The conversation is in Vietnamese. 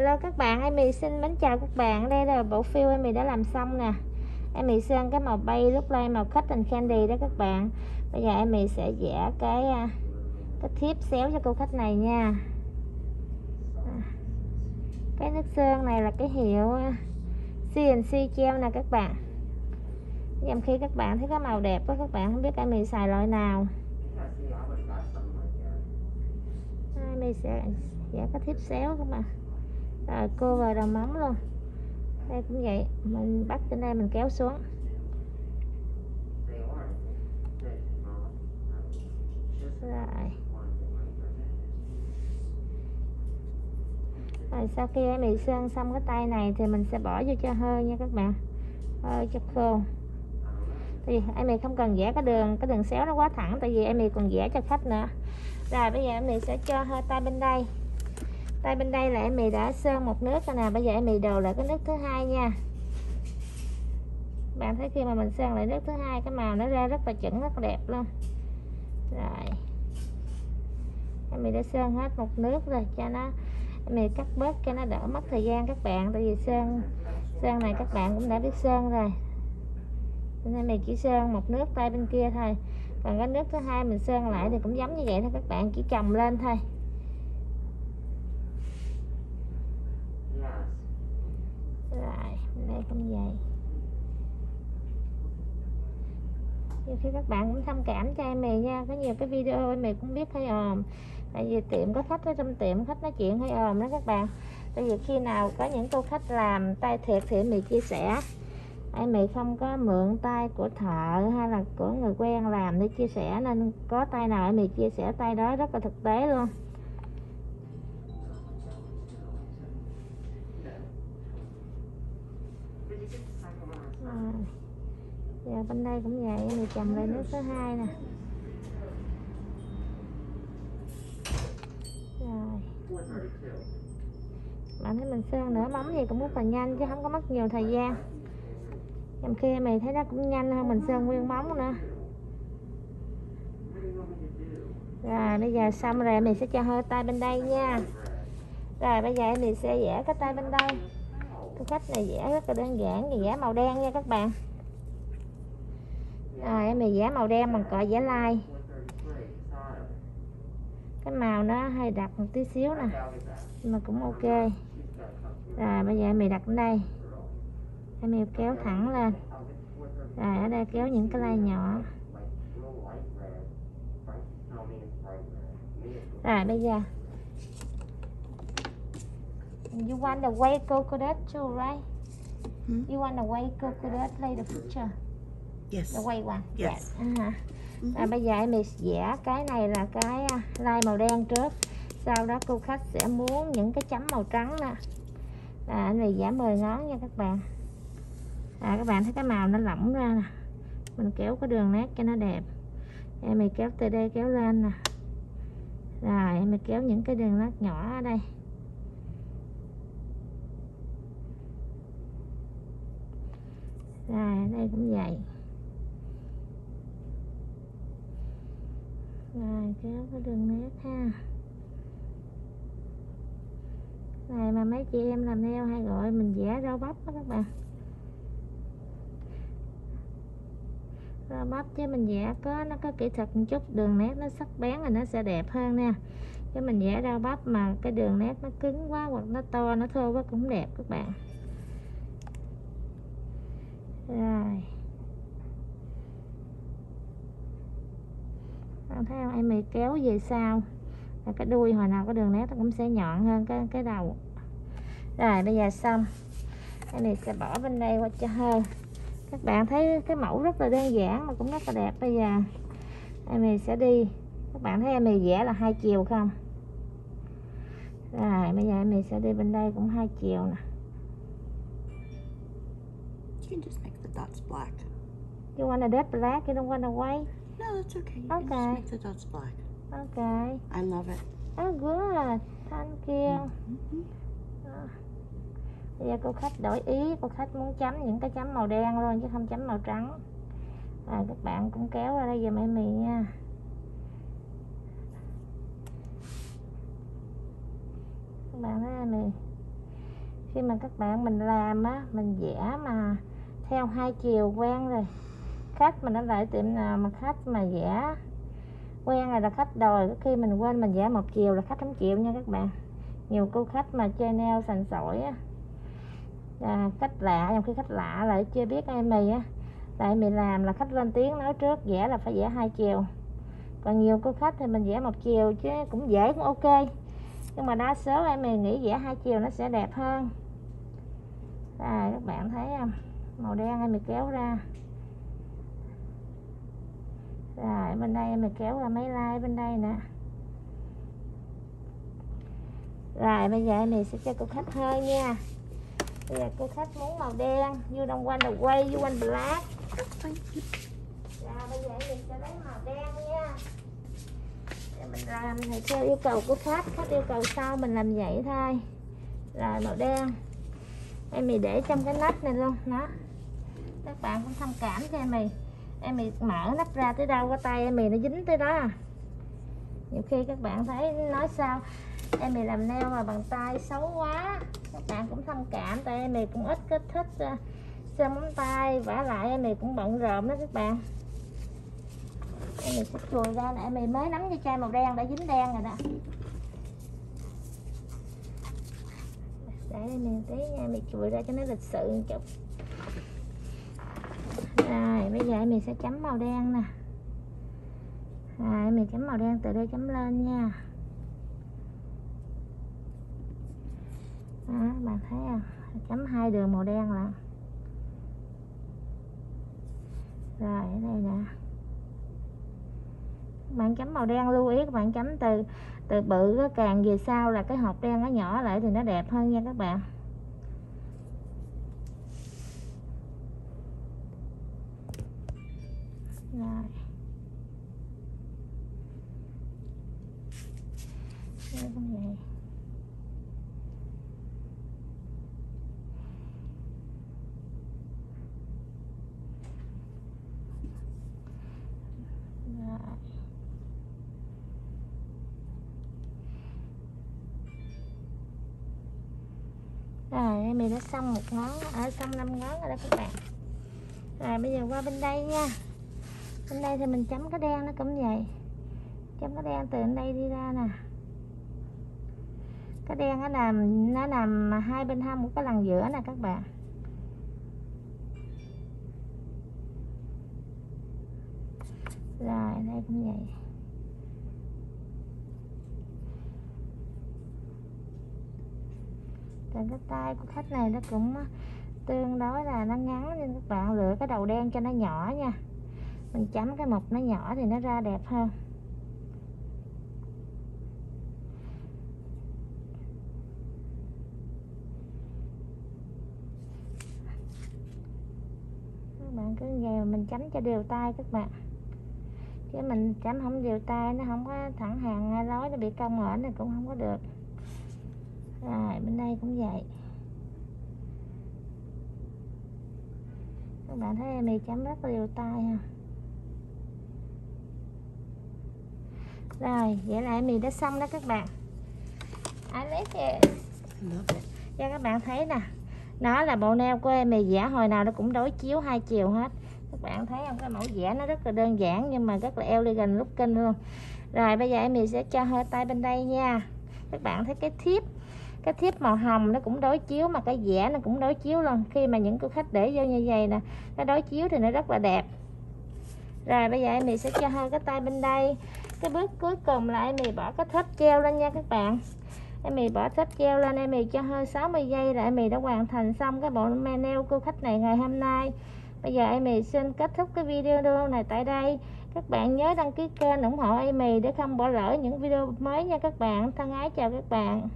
Hello các bạn, Amy xin mến chào các bạn. Đây là bộ phiêu mì đã làm xong nè. Amy sơn cái màu bay lúc đây màu khách and candy đó các bạn. Bây giờ Amy sẽ vẽ cái à, cái thiếp xéo cho cô khách này nha. Cái nước sơn này là cái hiệu à, CNC treo nè các bạn. Dầm khi các bạn thấy cái màu đẹp đó các bạn không biết Amy xài loại nào. Amy sẽ vẽ cái thiếp xéo các bạn à, cô vào đầu móng luôn. Đây cũng vậy mình bắt trên đây mình kéo xuống. Rồi. Rồi sau khi em bị sơn xong cái tay này thì mình sẽ bỏ vô cho hơi nha các bạn. Hơi cho khô. Thì em mình không cần vẽ cái đường cái đường xéo nó quá thẳng tại vì em mình còn vẽ cho khách nữa. Rồi bây giờ em mình sẽ cho hơi tay bên đây tay bên đây là em mì đã sơn một nước rồi nè, bây giờ em mì đầu lại cái nước thứ hai nha. Bạn thấy khi mà mình sơn lại nước thứ hai, cái màu nó ra rất là chuẩn rất là đẹp luôn. Rồi. Em mì đã sơn hết một nước rồi, cho nó, em mì cắt bớt cho nó đỡ mất thời gian các bạn, tại vì sơn sơn này các bạn cũng đã biết sơn rồi. Nên mình chỉ sơn một nước tay bên kia thôi. Còn cái nước thứ hai mình sơn lại thì cũng giống như vậy thôi, các bạn chỉ chồng lên thôi. Rồi đây nhiều khi các bạn cũng thông cảm cho em mì nha. Có nhiều cái video em mì cũng biết hay ồn tại vì tiệm có khách ở trong tiệm, khách nói chuyện hay ồn đó các bạn. Tại vì khi nào có những cô khách làm tay thiệt thì em mì chia sẻ. Em mì không có mượn tay của thợ hay là của người quen làm để chia sẻ, nên có tay nào em mì chia sẻ tay đó rất là thực tế luôn. Và bên đây cũng vậy em này chầm lại nước thứ hai nè. Rồi. Bạn thấy mình sơn nửa móng gì cũng rất là nhanh chứ không có mất nhiều thời gian. Trong khi mày thấy nó cũng nhanh hơn mình sơn nguyên móng nữa. Rồi, bây giờ xong rồi mình sẽ cho hơi tay bên đây nha. Rồi, bây giờ mình sẽ vẽ cái tay bên đây. Cái khách này vẽ rất là đơn giản thì vẽ màu đen nha các bạn rồi em mình vẽ màu đen bằng cọ vẽ lai cái màu nó hơi đặc một tí xíu nè nhưng mà cũng ok rồi bây giờ em đặt ở đây em kéo thẳng lên rồi ở đây kéo những cái lai nhỏ rồi bây giờ You want the white coconut too, right? Hmm? You want the white coconut the picture? Yes. The white one. Yes. Uh-huh. Mhm. À, bây giờ em mình vẽ cái này là cái à, line màu đen trước sau đó cô khách sẽ muốn những cái chấm màu trắng nè à, anh này vẽ 10 ngón nha các bạn à, các bạn thấy cái màu nó lỏng ra nè mình kéo cái đường nét cho nó đẹp em mình kéo từ đây kéo lên nè rồi em mình kéo những cái đường nét nhỏ ở đây rồi đây cũng vậy rồi kéo cái đường nét ha này mà mấy chị em làm neo hay gọi mình vẽ rau bắp đó các bạn. Rau bắp chứ mình vẽ có, nó có kỹ thuật một chút, đường nét nó sắc bén rồi nó sẽ đẹp hơn nha. Chứ mình vẽ rau bắp mà cái đường nét nó cứng quá hoặc nó to, nó thô quá cũng đẹp các bạn. Rồi. Bạn thấy không? Em mì kéo về sau. Và cái đuôi hồi nào cái đường nét nó cũng sẽ nhọn hơn cái cái đầu. Rồi bây giờ xong. Em mì sẽ bỏ bên đây qua cho hơi. Các bạn thấy cái mẫu rất là đơn giản mà cũng rất là đẹp. Bây giờ em mì sẽ đi. Các bạn thấy em mì vẽ là hai chiều không? Rồi bây giờ em mì sẽ đi bên đây cũng hai chiều nè. You can just make the dots black. you want a dead black? You don't want a white No, that's okay. You can Okay. just make the dots black. okay I love it. oh good thank you Mhm. Bây giờ cô khách đổi ý cô khách muốn chấm những cái chấm màu đen luôn chứ không chấm màu trắng rồi các bạn cũng kéo ra đây giùm em mì nha các bạn thấy mì khi mà các bạn mình làm á mình vẽ mà theo hai chiều quen rồi À, khách mà đã lại tiệm nào mà khách mà vẽ quen rồi là khách đòi khi mình quên mình vẽ một chiều là khách không chịu nha các bạn. Nhiều cô khách mà chơi neo sành sỏi á à, khách lạ trong khi khách lạ lại chưa biết em mì á tại mì làm là khách lên tiếng nói trước vẽ là phải vẽ hai chiều. Còn nhiều cô khách thì mình vẽ một chiều chứ cũng dễ cũng ok. Nhưng mà đa số em mì nghĩ vẽ hai chiều nó sẽ đẹp hơn. À các bạn thấy không? Màu đen em mì kéo ra rồi, bên đây em mình kéo ra mấy like bên đây nè. Rồi, bây giờ em mình sẽ cho cô khách hơi nha. Bây giờ cô khách muốn màu đen, you don't want the way you want black. Rồi, bây giờ mình sẽ lấy màu đen nha. Để mình làm thì theo yêu cầu của khách khách yêu cầu sau mình làm vậy thôi. Rồi, màu đen. Em mình để trong cái nắp này luôn, đó. Các bạn cũng thông cảm cho em mình em mì mở nắp ra tới đâu có tay em mì nó dính tới đó à. Nhiều khi các bạn thấy nói sao, em mì làm nail mà bằng tay xấu quá. Các bạn cũng thông cảm, tại em mì cũng ít có thích à, xem móng tay, vả lại em mì cũng bận rộn đó các bạn. Em mì sẽ chùi ra nè, em mì mới nắm cái chai màu đen đã dính đen rồi đó. Để em mì tí nha mì chùi ra cho nó lịch sự một chút rồi bây giờ em mình sẽ chấm màu đen nè. Rồi em mình chấm màu đen từ đây chấm lên nha. Đó, bạn thấy không? Chấm hai đường màu đen là rồi ở đây nè. Bạn chấm màu đen lưu ý các bạn chấm từ từ bự càng về sau là cái hộp đen nó nhỏ lại thì nó đẹp hơn nha các bạn rồi đây Rồi. Rồi mình đã xong một ngón ở xong năm ngón rồi đó các bạn. Rồi, bây giờ qua bên đây nha. Bên đây thì mình chấm cái đen nó cũng vậy. Chấm cái đen từ bên đây đi ra nè. Cái đen nó nằm nó nằm hai bên hông của cái lần giữa nè các bạn. Rồi, đây cũng vậy. Còn cái tay của khách này nó cũng ờ, tương đối là nó ngắn nên các bạn lựa cái đầu đen cho nó nhỏ nha. Mình chấm cái mục nó nhỏ thì nó ra đẹp hơn. Bạn cứ về mình chấm cho đều tay các bạn. Chứ mình chấm không đều tay nó không có thẳng hàng ngay lối nó bị cong ở này cũng không có được. Rồi bên đây cũng vậy. Các bạn thấy em chấm rất là đều tay ha. Rồi vậy là em đã xong đó các bạn. I like it Love it. cho các bạn thấy nè nó là bộ neo của em vẽ hồi nào nó cũng đối chiếu hai chiều hết. Các bạn thấy không? Cái mẫu giả nó rất là đơn giản nhưng mà rất là elegant kinh luôn. Rồi bây giờ em sẽ cho hơi tay bên đây nha. Các bạn thấy cái thiếp cái thiếp màu hồng nó cũng đối chiếu mà cái vẽ nó cũng đối chiếu luôn. Khi mà những cô khách để vô như vậy nè, nó đối chiếu thì nó rất là đẹp. Rồi bây giờ em sẽ cho hơi cái tay bên đây. Cái bước cuối cùng là em bỏ cái thớt treo lên nha các bạn em bỏ sắp treo lên, em cho hơi 60 giây là em đã hoàn thành xong cái bộ nail cô khách này ngày hôm nay. Bây giờ em xin kết thúc cái video này tại đây. Các bạn nhớ đăng ký kênh ủng hộ em để không bỏ lỡ những video mới nha các bạn. Thân ái chào các bạn.